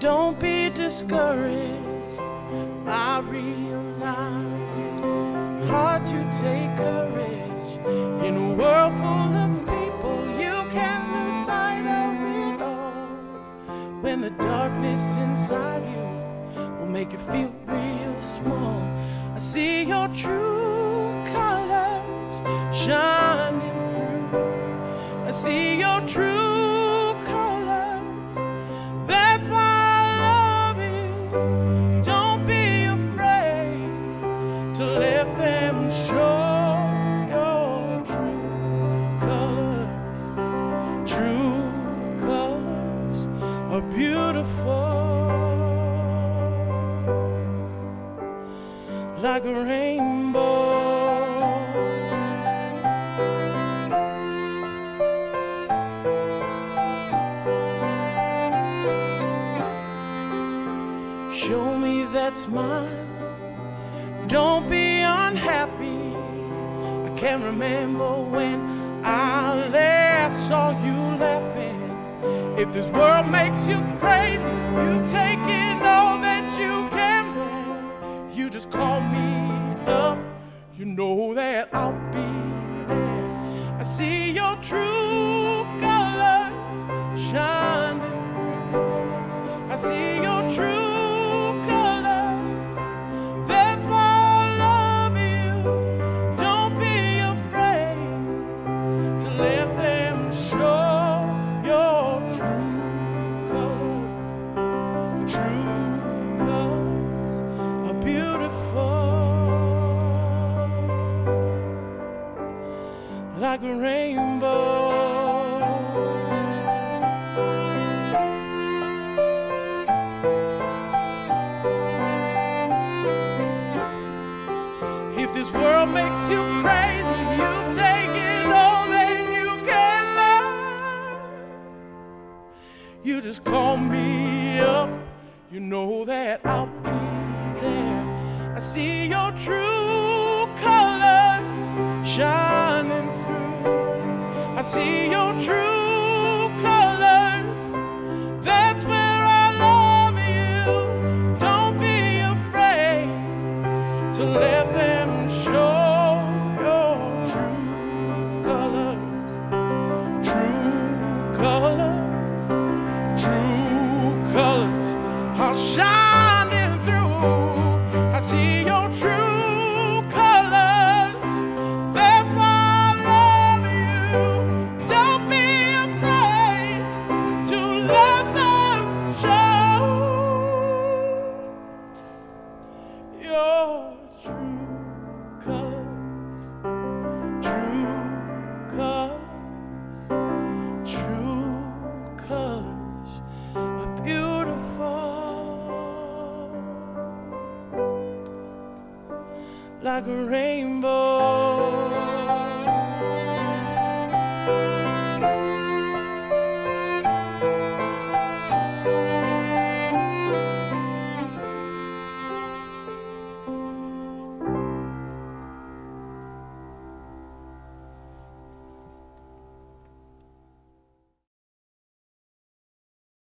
Don't be discouraged. I realize it's hard to take courage in a world full of people. You can lose sight of it all when the darkness inside you will make you feel real small. I see your true colors shining Like a rainbow. Show me that smile. Don't be unhappy. I can't remember when I last saw you laughing. If this world makes you crazy, you've You know that I'll be there. I see your true colors shining through. I see your true colors. That's why I love you. Don't be afraid to let them show your true colors. True Like a rainbow. If this world makes you crazy, you've taken all that you can bear. You just call me up, you know that I'll be there. I see your true colors shining colors are shining through. I see your true colors. That's why I love you. Don't be afraid to let them show like a rainbow.